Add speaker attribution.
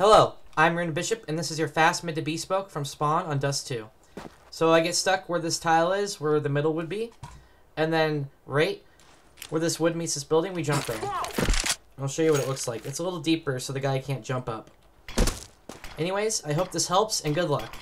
Speaker 1: Hello, I'm Rune Bishop, and this is your fast mid to B smoke from Spawn on Dust 2. So I get stuck where this tile is, where the middle would be, and then right where this wood meets this building, we jump there. I'll show you what it looks like. It's a little deeper so the guy can't jump up. Anyways, I hope this helps, and good luck.